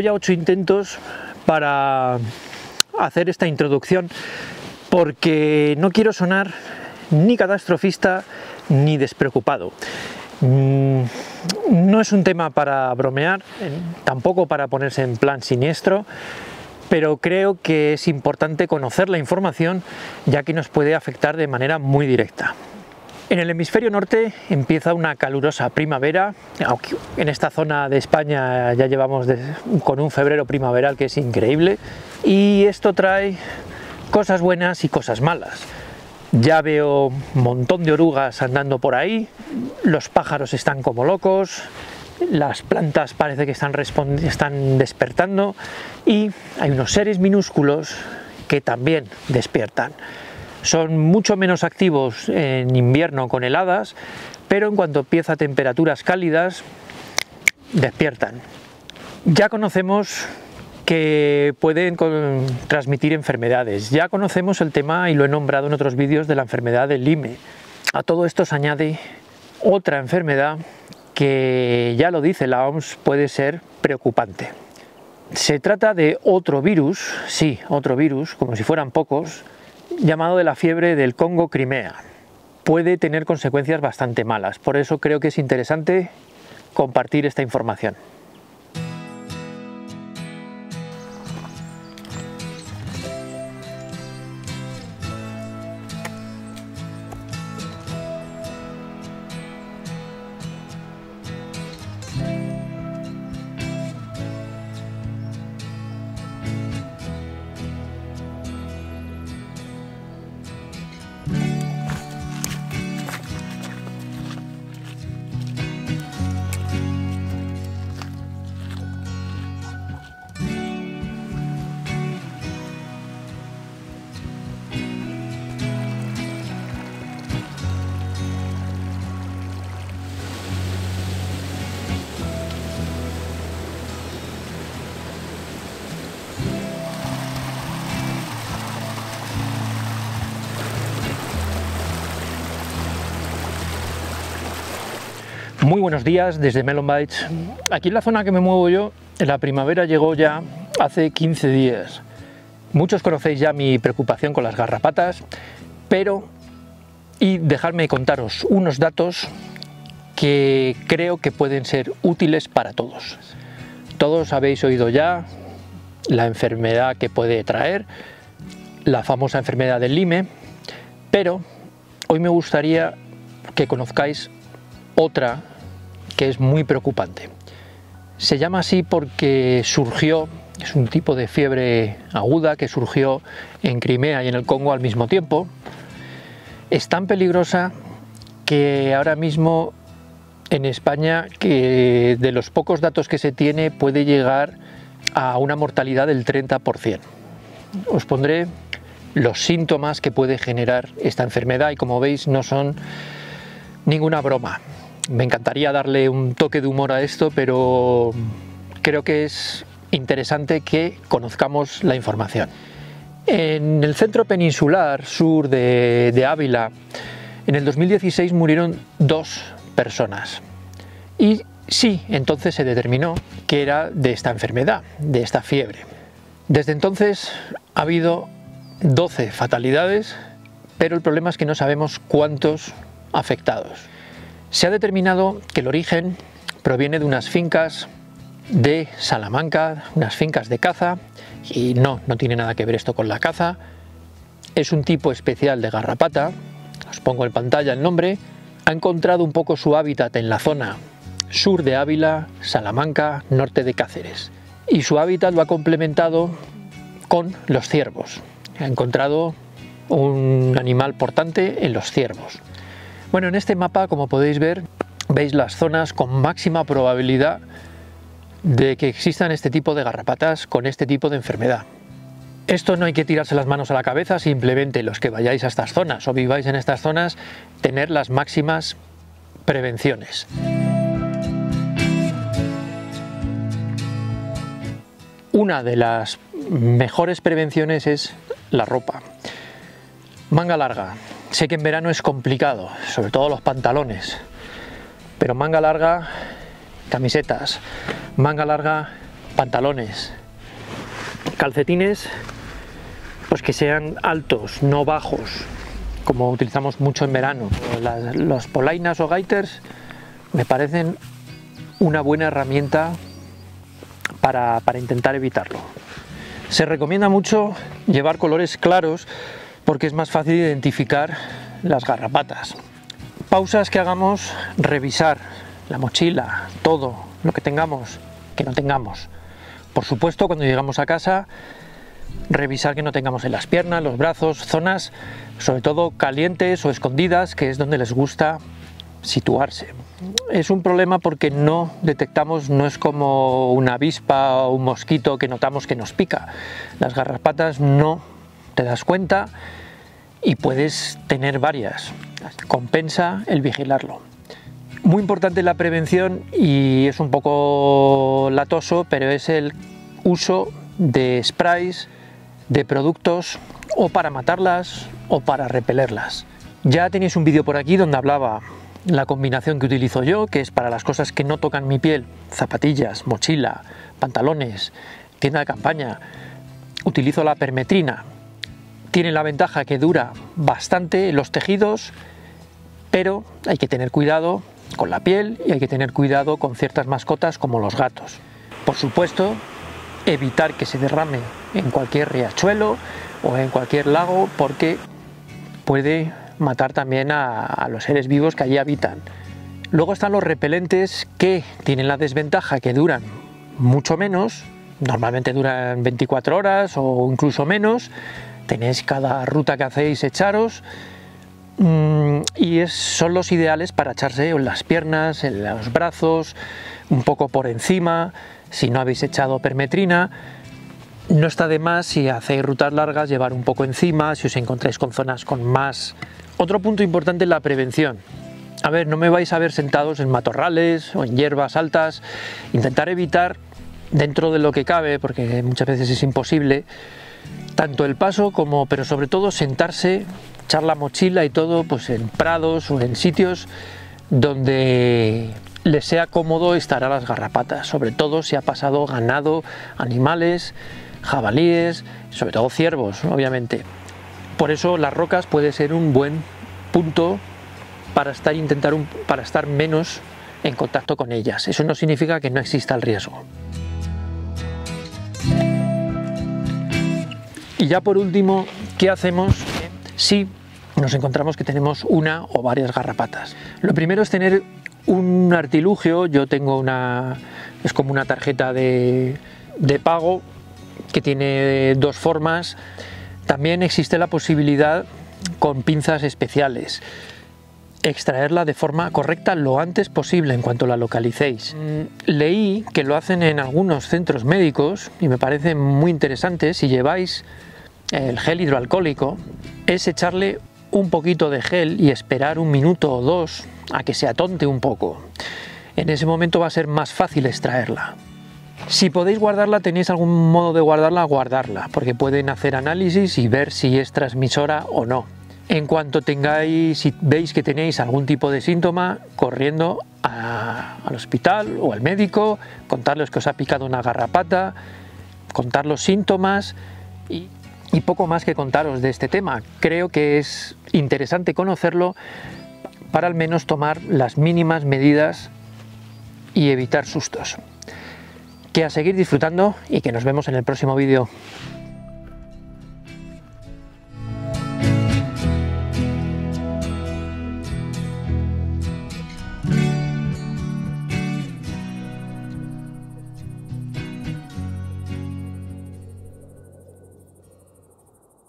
Ya ocho intentos para hacer esta introducción porque no quiero sonar ni catastrofista ni despreocupado. Mm, no es un tema para bromear, tampoco para ponerse en plan siniestro, pero creo que es importante conocer la información ya que nos puede afectar de manera muy directa. En el hemisferio norte empieza una calurosa primavera, aunque en esta zona de España ya llevamos con un febrero primaveral que es increíble, y esto trae cosas buenas y cosas malas. Ya veo un montón de orugas andando por ahí, los pájaros están como locos, las plantas parece que están, están despertando y hay unos seres minúsculos que también despiertan. Son mucho menos activos en invierno con heladas, pero en cuanto empieza temperaturas cálidas, despiertan. Ya conocemos que pueden transmitir enfermedades. Ya conocemos el tema y lo he nombrado en otros vídeos de la enfermedad del Lyme. A todo esto se añade otra enfermedad que ya lo dice la OMS puede ser preocupante. Se trata de otro virus, sí, otro virus, como si fueran pocos, llamado de la fiebre del Congo-Crimea. Puede tener consecuencias bastante malas, por eso creo que es interesante compartir esta información. Muy buenos días desde Melon Bites. Aquí en la zona que me muevo yo, la primavera llegó ya hace 15 días. Muchos conocéis ya mi preocupación con las garrapatas, pero y dejadme contaros unos datos que creo que pueden ser útiles para todos. Todos habéis oído ya la enfermedad que puede traer, la famosa enfermedad del Lyme, pero hoy me gustaría que conozcáis otra que es muy preocupante. Se llama así porque surgió, es un tipo de fiebre aguda que surgió en Crimea y en el Congo al mismo tiempo. Es tan peligrosa que ahora mismo en España, que de los pocos datos que se tiene, puede llegar a una mortalidad del 30%. Os pondré los síntomas que puede generar esta enfermedad y como veis no son ninguna broma me encantaría darle un toque de humor a esto, pero creo que es interesante que conozcamos la información. En el centro peninsular sur de, Ávila, en el 2016 murieron dos personas. Y sí, entonces se determinó que era de esta enfermedad, de esta fiebre. Desde entonces ha habido 12 fatalidades, pero el problema es que no sabemos cuántos afectados. Se ha determinado que el origen proviene de unas fincas de Salamanca, unas fincas de caza, y no, no tiene nada que ver esto con la caza. Es un tipo especial de garrapata, os pongo en pantalla el nombre, ha encontrado un poco su hábitat en la zona sur de Ávila, Salamanca, norte de Cáceres. Y su hábitat lo ha complementado con los ciervos. Ha encontrado un animal portante en los ciervos. Bueno, en este mapa, como podéis ver, veis las zonas con máxima probabilidad de que existan este tipo de garrapatas con este tipo de enfermedad. Esto no hay que tirarse las manos a la cabeza, simplemente los que vayáis a estas zonas o viváis en estas zonas, tener las máximas prevenciones. Una de las mejores prevenciones es la ropa. Manga larga, Sé que en verano es complicado, sobre todo los pantalones, pero manga larga, camisetas, manga larga, pantalones, calcetines, pues que sean altos, no bajos, como utilizamos mucho en verano. los polainas o gaiters me parecen una buena herramienta para, para intentar evitarlo. Se recomienda mucho llevar colores claros porque es más fácil identificar las garrapatas. Pausas que hagamos, revisar la mochila, todo lo que tengamos, que no tengamos. Por supuesto, cuando llegamos a casa, revisar que no tengamos en las piernas, los brazos, zonas sobre todo calientes o escondidas, que es donde les gusta situarse. Es un problema porque no detectamos, no es como una avispa o un mosquito que notamos que nos pica. Las garrapatas no te das cuenta y puedes tener varias. Compensa el vigilarlo. Muy importante la prevención y es un poco latoso, pero es el uso de sprays, de productos o para matarlas o para repelerlas. Ya tenéis un vídeo por aquí donde hablaba la combinación que utilizo yo, que es para las cosas que no tocan mi piel, zapatillas, mochila, pantalones, tienda de campaña. Utilizo la permetrina. Tiene la ventaja que dura bastante los tejidos, pero hay que tener cuidado con la piel y hay que tener cuidado con ciertas mascotas como los gatos. Por supuesto, evitar que se derrame en cualquier riachuelo o en cualquier lago porque puede matar también a, los seres vivos que allí habitan. Luego están los repelentes que tienen la desventaja que duran mucho menos, normalmente duran 24 horas o incluso menos, tenéis cada ruta que hacéis echaros mm, y son los ideales para echarse en las piernas, en los brazos, un poco por encima, si no habéis echado permetrina, no está de más si hacéis rutas largas llevar un poco encima, si os encontráis con zonas con más... Otro punto importante es la prevención. A ver, no me vais a ver sentados en matorrales o en hierbas altas. Intentar evitar, dentro de lo que cabe, porque muchas veces es imposible, tanto el paso como, pero sobre todo sentarse, echar la mochila y todo, pues en prados o en sitios donde les sea cómodo estar a las garrapatas, sobre todo si ha pasado ganado, animales, jabalíes, sobre todo ciervos, obviamente. Por eso las rocas puede ser un buen punto para estar, intentar para estar menos en contacto con ellas. Eso no significa que no exista el riesgo. Y ya por último, ¿qué hacemos si nos encontramos que tenemos una o varias garrapatas? Lo primero es tener un artilugio, yo tengo una, es como una tarjeta de, de pago que tiene dos formas. También existe la posibilidad con pinzas especiales extraerla de forma correcta lo antes posible en cuanto la localicéis. Mm, leí que lo hacen en algunos centros médicos y me parece muy interesante. Si lleváis el gel hidroalcohólico, es echarle un poquito de gel y esperar un minuto o dos a que se atonte un poco. En ese momento va a ser más fácil extraerla. Si podéis guardarla, tenéis algún modo de guardarla, guardarla, porque pueden hacer análisis y ver si es transmisora o no. En cuanto tengáis, si veis que tenéis algún tipo de síntoma, corriendo al hospital o al médico, contarles que os ha picado una garrapata, contar los síntomas y, y poco más que contaros de este tema. Creo que es interesante conocerlo para al menos tomar las mínimas medidas y evitar sustos que a seguir disfrutando y que nos vemos en el próximo vídeo.